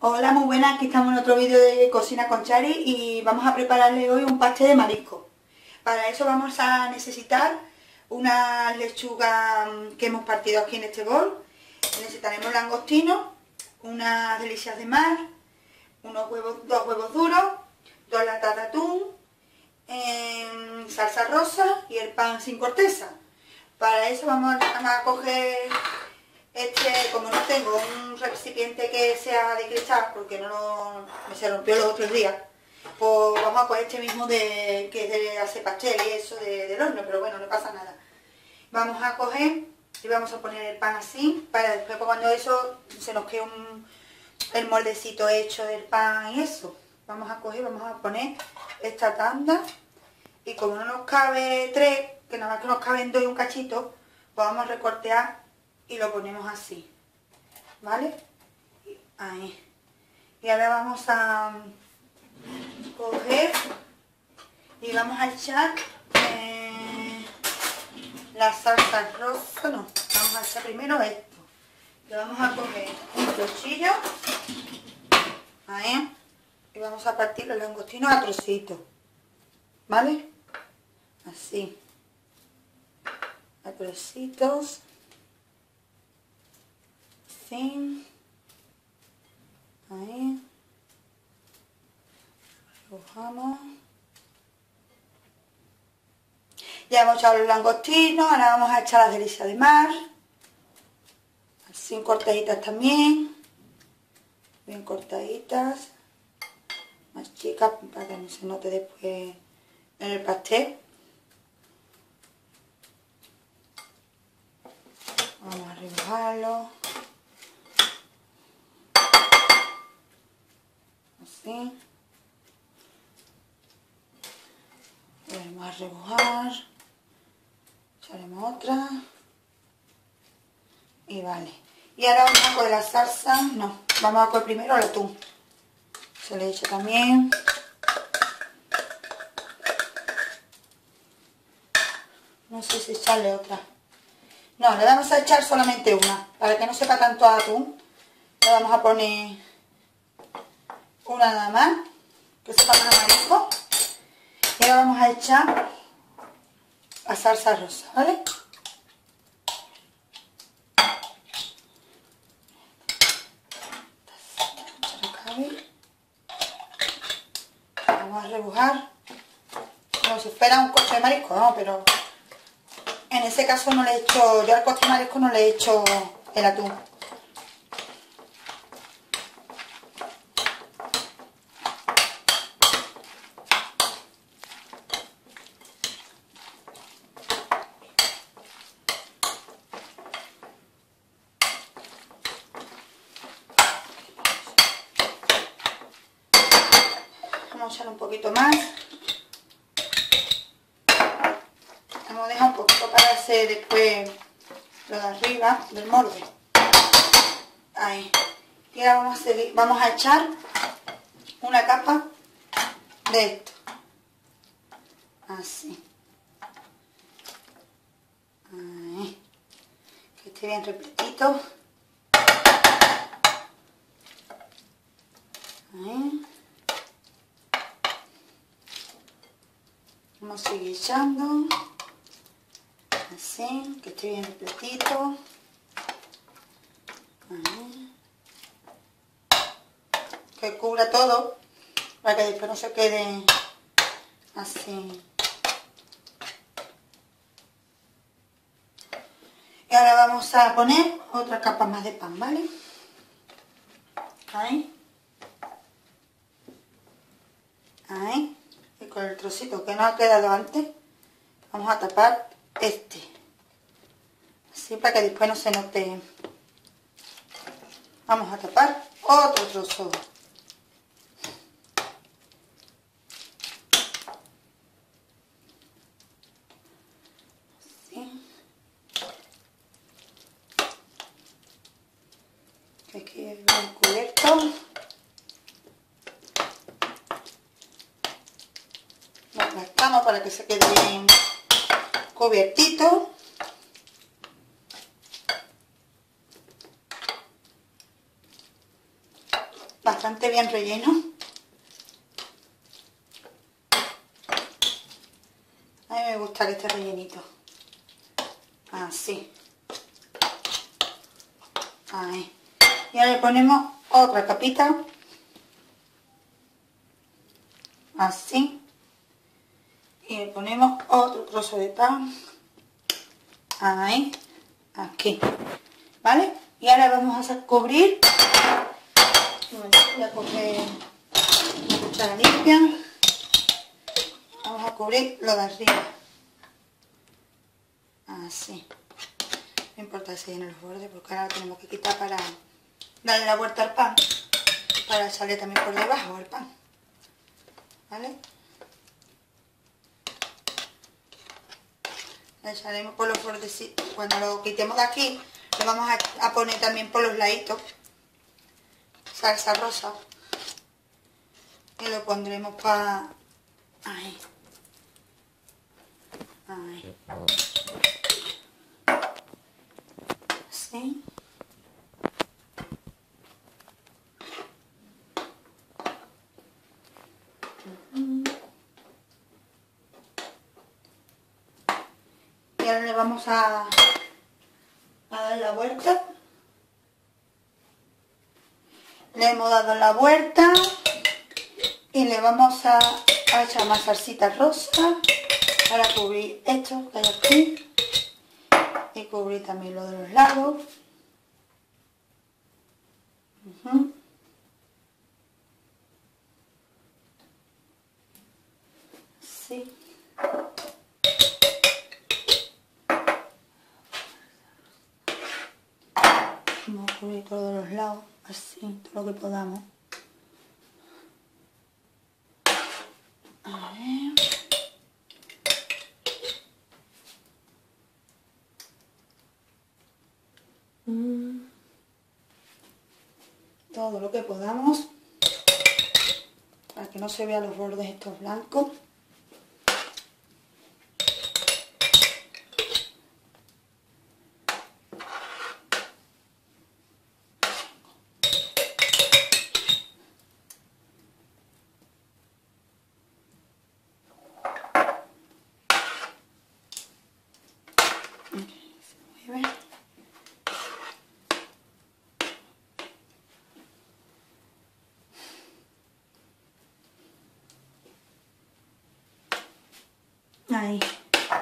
Hola, muy buenas, aquí estamos en otro vídeo de Cocina con Chari y vamos a prepararle hoy un pastel de marisco. Para eso vamos a necesitar una lechuga mm, que hemos partido aquí en este bol, necesitaremos langostino, unas delicias de mar, unos huevos, dos huevos duros, dos latas de atún, em, salsa rosa y el pan sin corteza. Para eso vamos a coger este, como no tengo un recipiente que sea de cristal, porque no me se rompió los otros días, pues vamos a coger este mismo de que es de hacer y eso del horno, pero bueno, no pasa nada. Vamos a coger y vamos a poner el pan así, para después cuando eso se nos quede el moldecito hecho del pan y eso. Vamos a coger, vamos a poner esta tanda y como no nos cabe tres, que nada más que nos caben dos y un cachito, pues vamos a recortear y lo ponemos así, ¿vale? Ahí. Y ahora vamos a coger y vamos a echar eh, la salsa rosa, no, vamos a echar primero esto. Le vamos a coger un cuchillo, ahí, y vamos a partir los langostinos a trocitos, ¿vale? Así, a trocitos Ahí. Rebujamos. Ya hemos echado los langostinos, ahora vamos a echar las delicias de mar. Así cortaditas también. Bien cortaditas. Más chicas para que no se note después en el pastel. Vamos a rebujarlo. Volvemos a rebujar echaremos otra. Y vale. Y ahora vamos a coger la salsa. No, vamos a coger primero el atún. Se le echa también. No sé si echarle otra. No, le vamos a echar solamente una. Para que no sepa tanto atún le vamos a poner una nada más, que sepa más amarillo. Y ahora vamos a echar la salsa rosa, ¿vale? Vamos a rebujar. Como si fuera un coche de marisco, ¿no? Pero en ese caso no le he hecho, yo al coche de marisco no le he hecho el atún. vamos a echar poquito más. Vamos a dejar un poquito para hacer después lo de arriba del molde. Ahí. Y ahora vamos a seguir vamos a echar una capa de esto. Así. Que esté bien repletito. Ahí Vamos a seguir echando. Así, que esté bien el platito. Que cubra todo. Para que después no se quede así. Y ahora vamos a poner otra capa más de pan, ¿vale? Ahí. Ahí con el trocito que nos ha quedado antes vamos a tapar este. Así para que después no se note. Vamos a tapar otro trozo. Así. Quede bien cubierto para que se quede bien cubiertito. bastante bien relleno. A mí me gusta esté rellenito. Así. Ahí. Y ahora le ponemos otra capita. Así. Ponemos otro trozo de pan. Ahí. Aquí. ¿Vale? Y ahora vamos a cubrir. Voy a coger una cuchara limpia. Vamos a cubrir lo de arriba. Así. No importa si en los bordes porque ahora lo tenemos que quitar para darle la vuelta al pan. Para echarle también por debajo al pan. ¿Vale? Le echaremos por los bordes. Cuando lo quitemos de aquí, le vamos a, poner también por los laditos. Salsa rosa. Y lo pondremos para... Ahí. Ahí. Así. Y ahora le a, dar la vuelta. Le hemos dado la vuelta y le vamos a, echar más salsita rosa para cubrir esto que hay aquí y cubrir también lo de los lados. A cubrir todos los lados, así, todo lo que podamos. A ver. Todo lo que podamos para que no se vean los bordes estos blancos.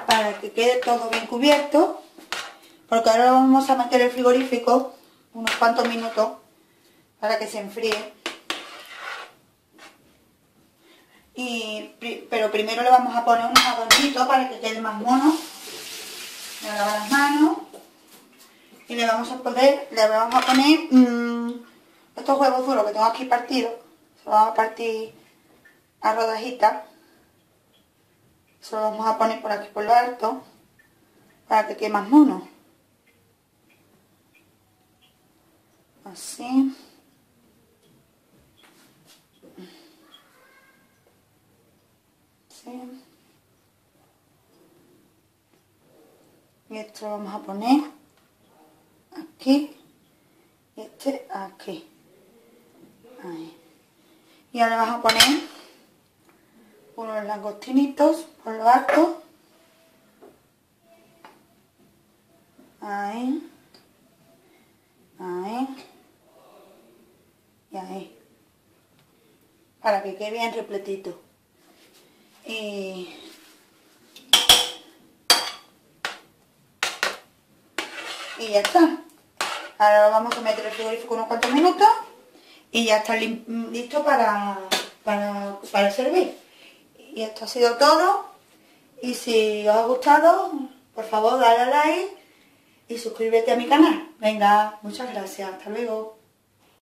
Para que quede todo bien cubierto porque ahora vamos a meter el frigorífico unos cuantos minutos para que se enfríe. Y, pero primero le vamos a poner unos adornitos para que quede más mono. Le las manos y le vamos a poner le vamos a poner mm, estos huevos duros que tengo aquí partidos. Se los vamos a partir a rodajitas se lo vamos a poner por aquí por lo alto para que quede más mono. Así. Así. Y esto lo vamos a poner aquí y este aquí. Ahí. Y ahora vamos a poner langostinitos por lo alto. Ahí. Ahí. Y ahí. Para que quede bien repletito. Y... Y ya está. Ahora lo vamos a meter el frigorífico unos cuantos minutos y ya está listo para, para, para servir. Y esto ha sido todo. Y si os ha gustado, por favor dale a like y suscríbete a mi canal. Venga, muchas gracias. Hasta luego.